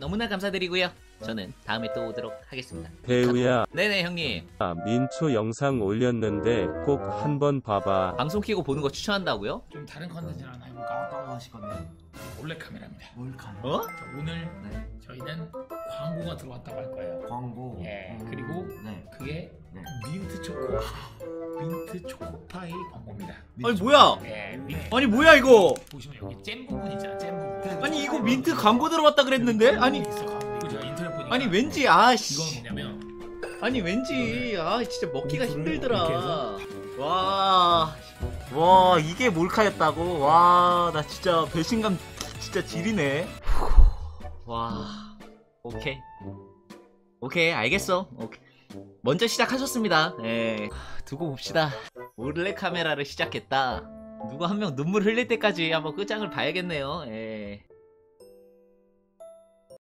너무나 감사드리고요. 저는 다음에 또 오도록 하겠습니다. 배우야, 네네 형님. 민초 영상 올렸는데 꼭 한번 봐봐. 방송 키고 보는 거 추천한다고요? 좀 다른 컨텐츠를 하나 해볼까? 어떤 거 하실 건데? 몰래 카메라입니다. 몰카. 어? 자, 오늘 네. 저희는 광고가 들어왔다고 할 거예요. 광고. 예, 음, 그리고 네. 그게 네. 민트 초코, 민트 초코파이 광고입니다. 아니 뭐야? 예, 민, 아니 뭐야 이거? 보시면 여기 잼 부분 있잖아, 잼 부분. 아니 이거 민트 광고 들어왔다 그랬는데? 아니 있어, 광고. 이거 제가 인터넷 보니까 아니 왠지 아씨. 이건 뭐냐면 아니 왠지 아 진짜 먹기가 힘들더라. 와. 와 이게 몰카였다고? 와 나 진짜 배신감 진짜 지리네. 와. 오케이. 오케이 알겠어. 오케이. 먼저 시작하셨습니다. 예. 하, 두고 봅시다. 몰래 카메라를 시작했다. 누가 한명 눈물 흘릴 때까지 한번 끝장을 봐야겠네요. 예.